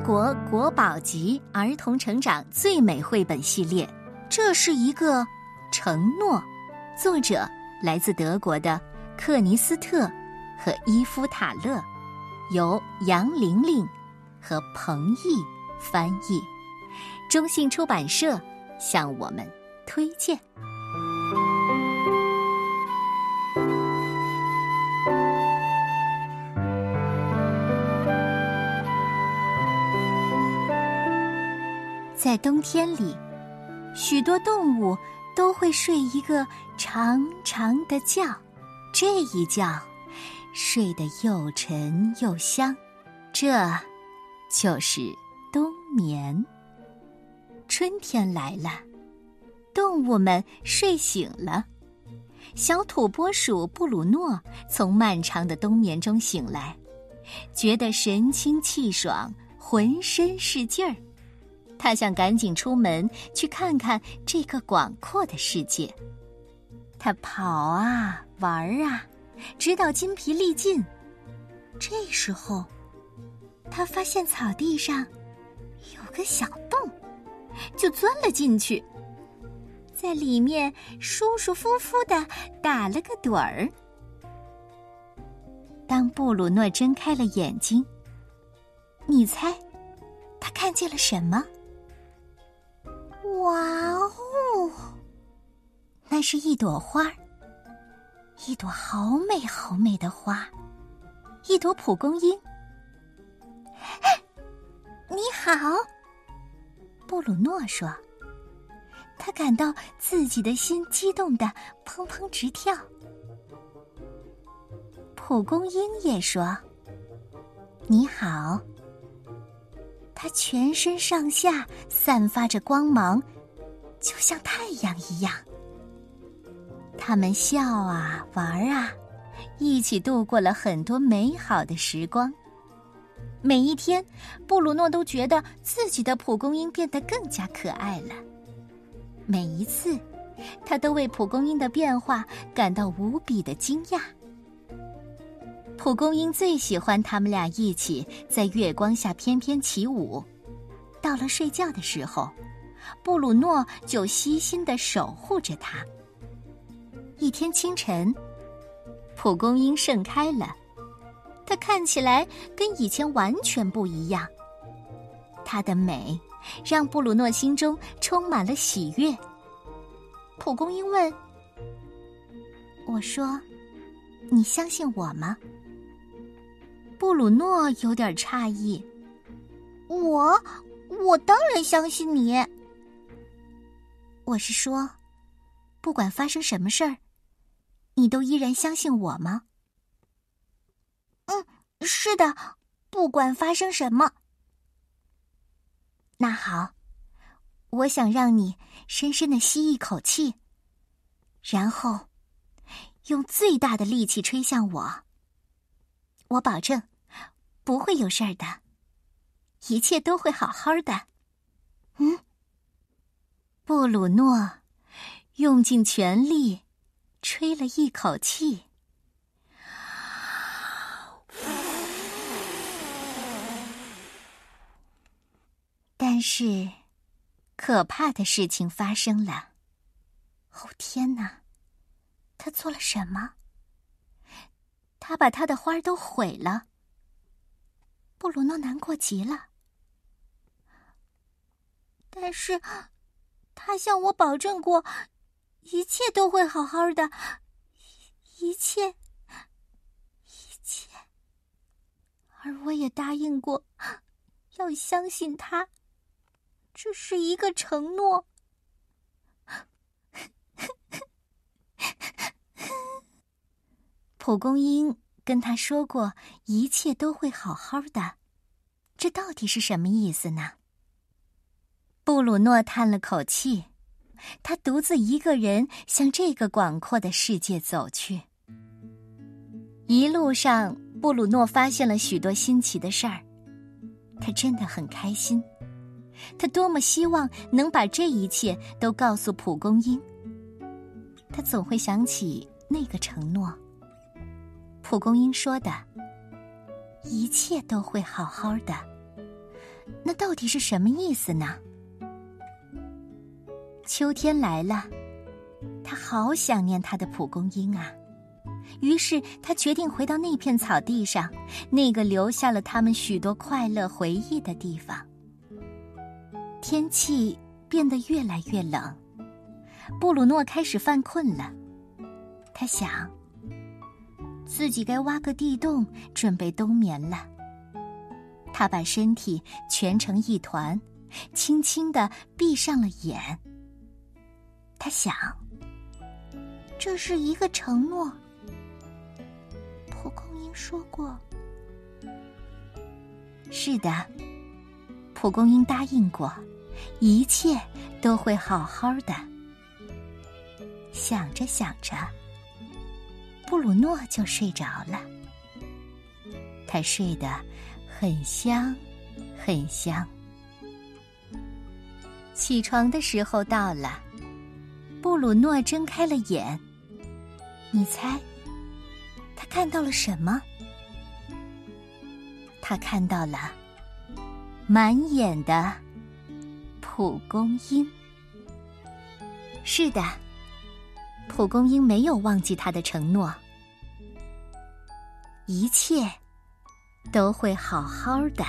国国宝级儿童成长最美绘本系列。这是一个承诺，作者来自德国的克尼斯特和伊夫塔勒，由杨玲玲和彭毅翻译，中信出版社向我们推荐。在冬天里，许多动物都会睡一个长长的觉，这一觉睡得又沉又香，这就是冬眠。春天来了，动物们睡醒了。小土拨鼠布鲁诺从漫长的冬眠中醒来，觉得神清气爽，浑身是劲儿。他想赶紧出门去看看这个广阔的世界。他跑啊，玩啊，直到筋疲力尽。这时候，他发现草地上有个小洞，就钻了进去，在里面舒舒服服的打了个盹儿。当布鲁诺睁开了眼睛，你猜，他看见了什么？哇哦！那是一朵花，一朵好美好美的花，一朵蒲公英。你好，布鲁诺说。他感到自己的心激动的砰砰直跳。蒲公英也说：“你好。”它全身上下散发着光芒，就像太阳一样。他们笑啊，玩啊，一起度过了很多美好的时光。每一天，布鲁诺都觉得自己的蒲公英变得更加可爱了。每一次，他都为蒲公英的变化感到无比的惊讶。蒲公英最喜欢他们俩一起在月光下翩翩起舞。到了睡觉的时候，布鲁诺就悉心的守护着它。一天清晨，蒲公英盛开了，它看起来跟以前完全不一样。它的美让布鲁诺心中充满了喜悦。蒲公英问：“我说，你相信我吗？”布鲁诺有点诧异：“我，我当然相信你。我是说，不管发生什么事儿，你都依然相信我吗？”“嗯，是的，不管发生什么。”“那好，我想让你深深的吸一口气，然后用最大的力气吹向我。我保证。”不会有事儿的，一切都会好好的。嗯，布鲁诺用尽全力吹了一口气，但是可怕的事情发生了。哦天哪！他做了什么？他把他的花都毁了。布鲁诺难过极了，但是，他向我保证过，一切都会好好的，一切，一切，而我也答应过，要相信他，这是一个承诺。蒲公英。跟他说过，一切都会好好的，这到底是什么意思呢？布鲁诺叹了口气，他独自一个人向这个广阔的世界走去。一路上，布鲁诺发现了许多新奇的事儿，他真的很开心。他多么希望能把这一切都告诉蒲公英。他总会想起那个承诺。蒲公英说的：“一切都会好好的。”那到底是什么意思呢？秋天来了，他好想念他的蒲公英啊。于是他决定回到那片草地上，那个留下了他们许多快乐回忆的地方。天气变得越来越冷，布鲁诺开始犯困了。他想，自己该挖个地洞，准备冬眠了。他把身体蜷成一团，轻轻的闭上了眼。他想，这是一个承诺。蒲公英说过：“是的，蒲公英答应过，一切都会好好的。”想着想着，布鲁诺就睡着了。他睡得很香，很香。起床的时候到了，布鲁诺睁开了眼。你猜？他看到了什么？他看到了满眼的蒲公英。是的，蒲公英没有忘记他的承诺，一切都会好好的。